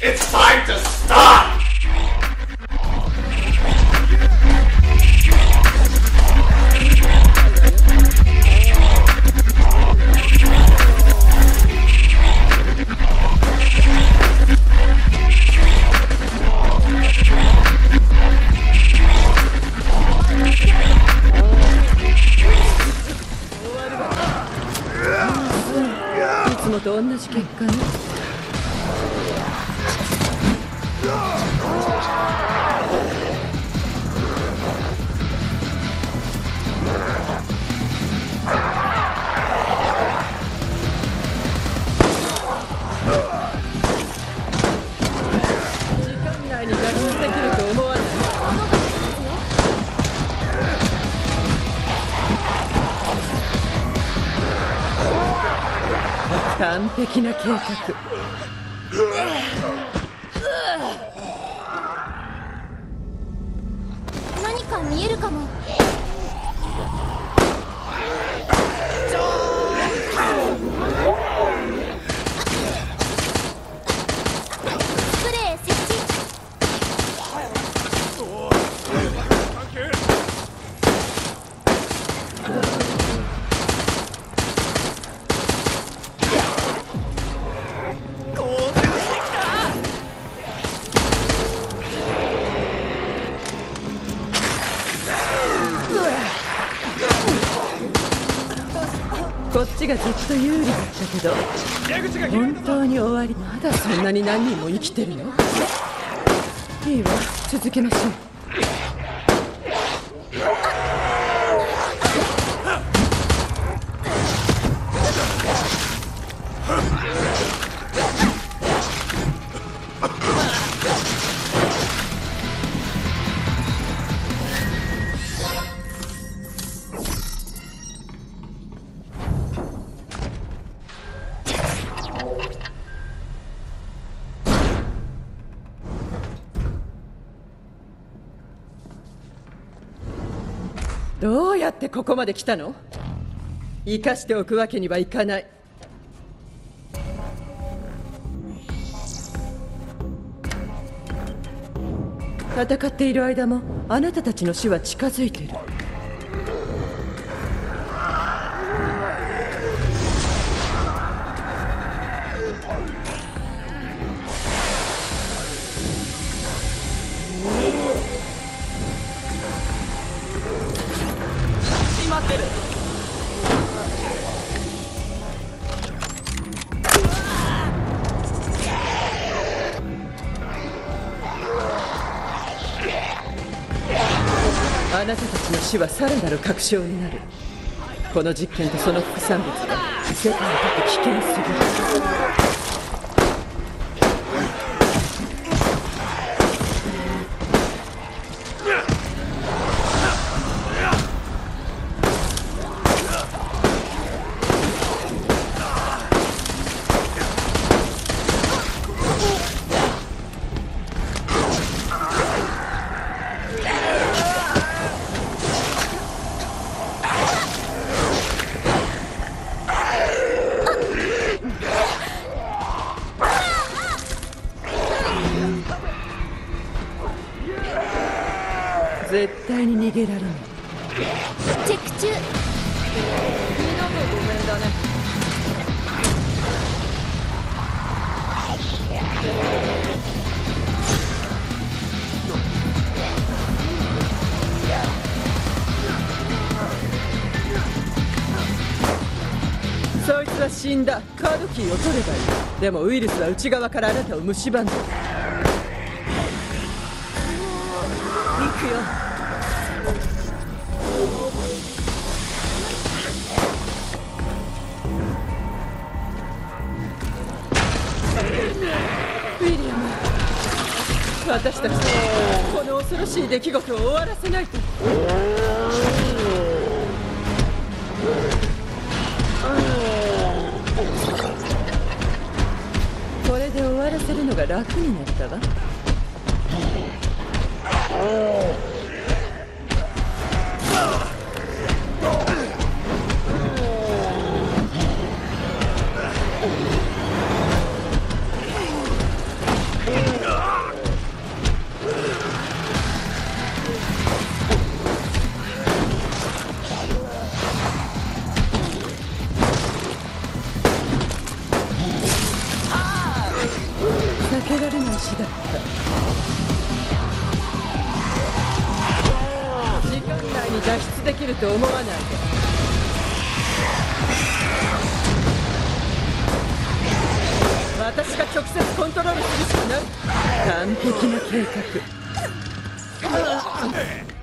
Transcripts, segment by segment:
It's time to stop! い完璧な計画。が見えるかも。こっちがずっと有利だったけど本当に終わりまだそんなに何人も生きてるの？いいわ続けましょう。どうやってここまで来たの？生かしておくわけにはいかない。戦っている間もあなたたちの死は近づいてる。死はさらなる確証になる。この実験とその副産物は世界にとって危険すぎる。絶対に逃げられない。チェック中。二度とごめんだね。そいつは死んだ。カードキーを取ればいい。でもウイルスは内側からあなたを蝕んでるこの恐ろしい出来事を終わらせないと。これで終わらせるのが楽になったわ。直接コントロールするしかない。完璧な計画。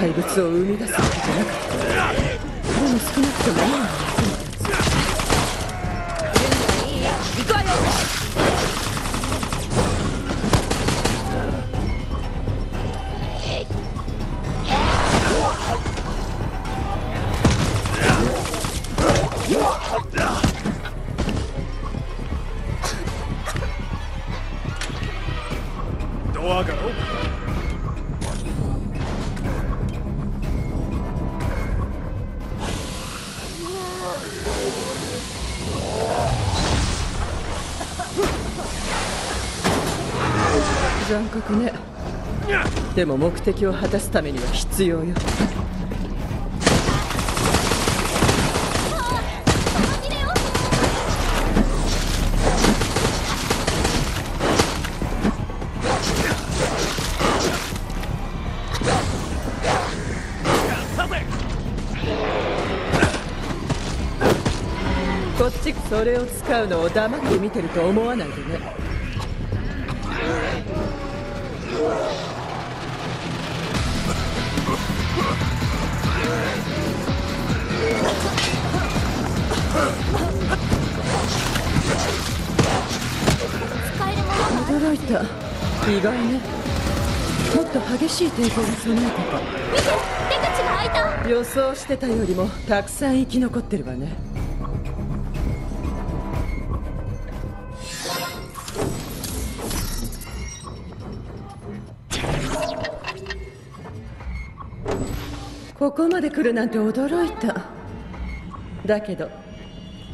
怪物を生み出すわけじゃなかった。でも少なくとも今は残酷ね。でも目的を果たすためには必要よ。こっちそれを使うのを黙って見てると思わないでね。驚いた。意外ね。もっと激しい抵抗が備えて見て出口が開いたた。予想してたよりもたくさん生き残ってるわねここまで来るなんて驚いた。だけど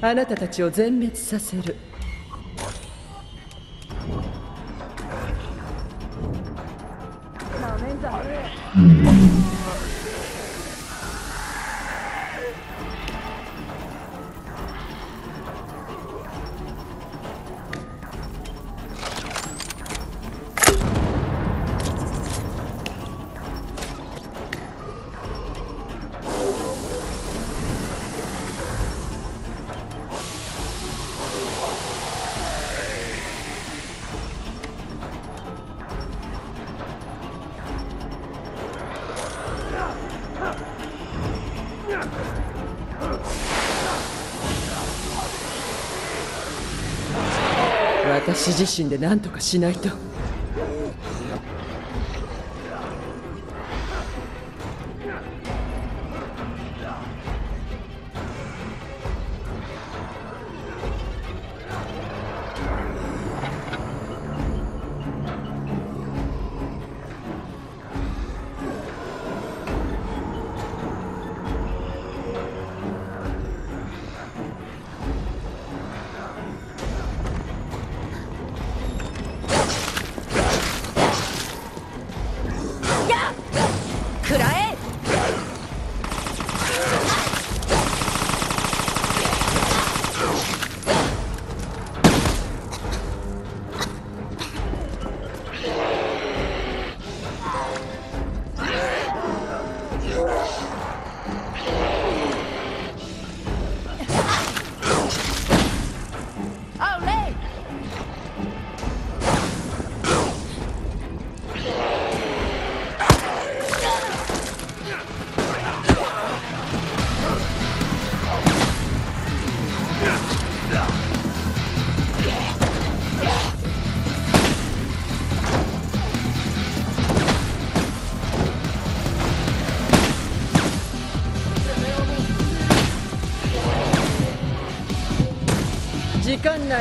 あなたたちを全滅させる。私自身で何とかしないと。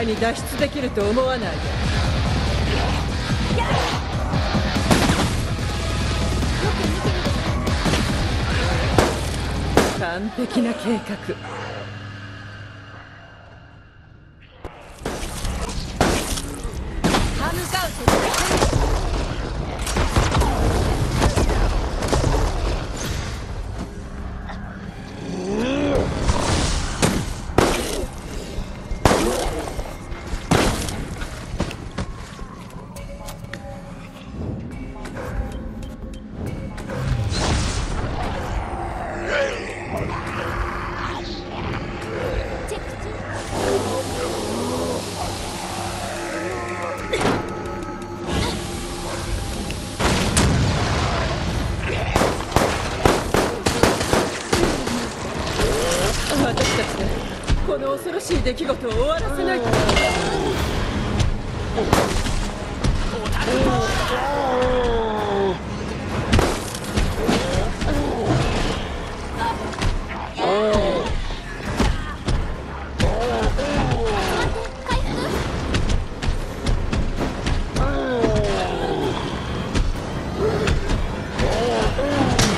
に脱出できると思わないで。完璧な計画。歯向かうしい出来事を終わらせないと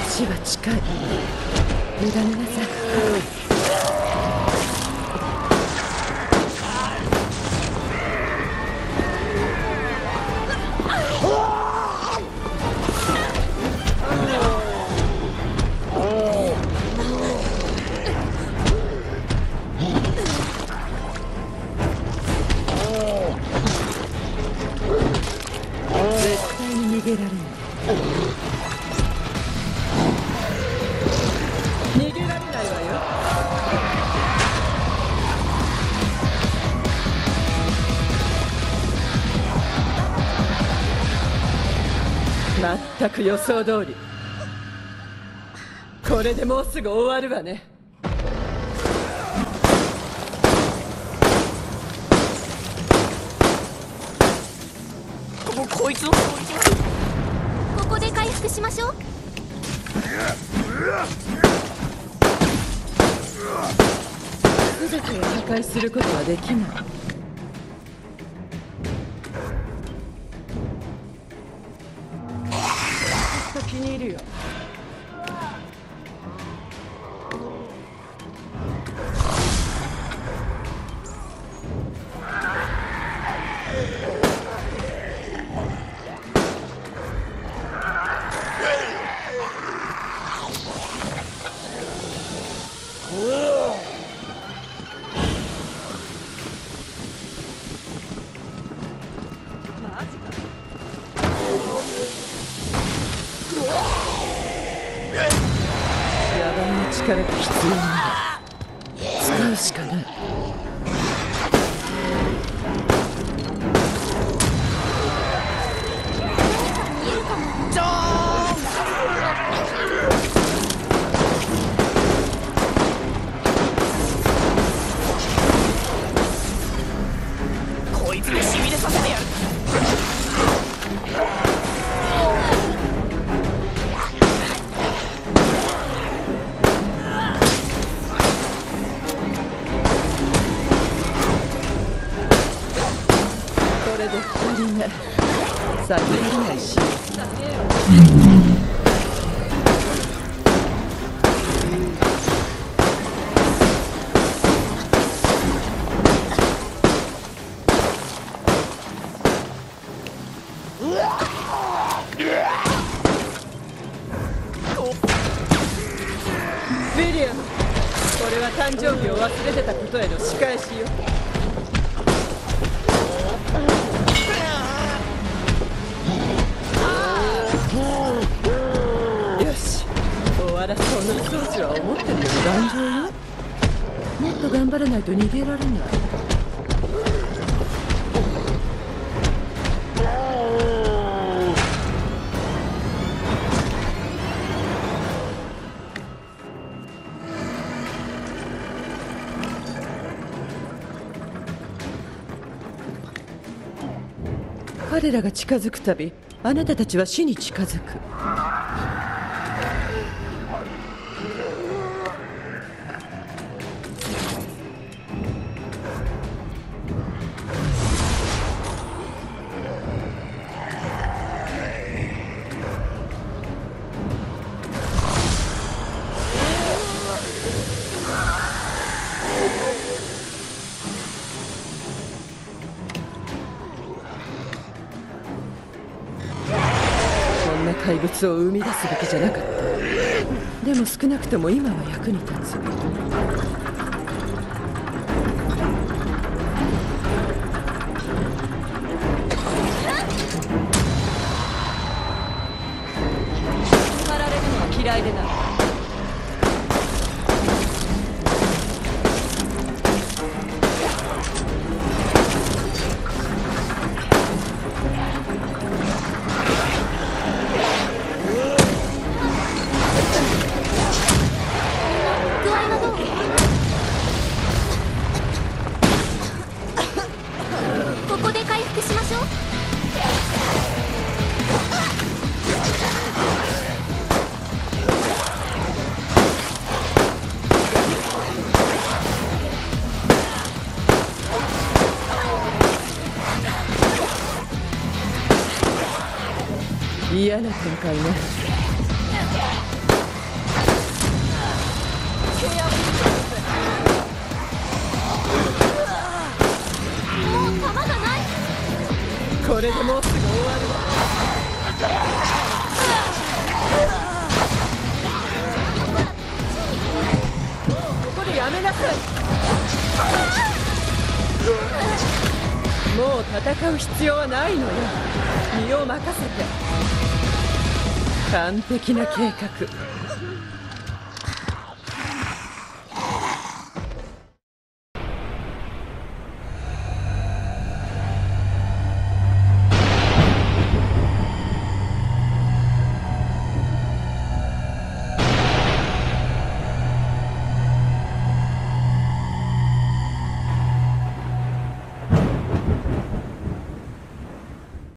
死は近い委ねなさい。全く予想通り。これでもうすぐ終わるわね。こいつをここで回復しましょう。全てを破壊することはできないにいるよ。力が必要なら使うしかないこいつにしびれさせてやる先にないしウィリアムこれは誕生日を忘れてたことへの仕返しよ。終わらそうの装置は思ってるより頑丈よもっと頑張らないと逃げられない彼らが近づくたびあなたたちは死に近づく。怪物を生み出すべきじゃなかった。でも少なくとも今は役に立つ。られるのは嫌いでない嫌な展開ね。もう弾がないこれでもうすぐ終わるここでやめなさい。もう戦う必要はないのよ。身を任せて。完璧な計画。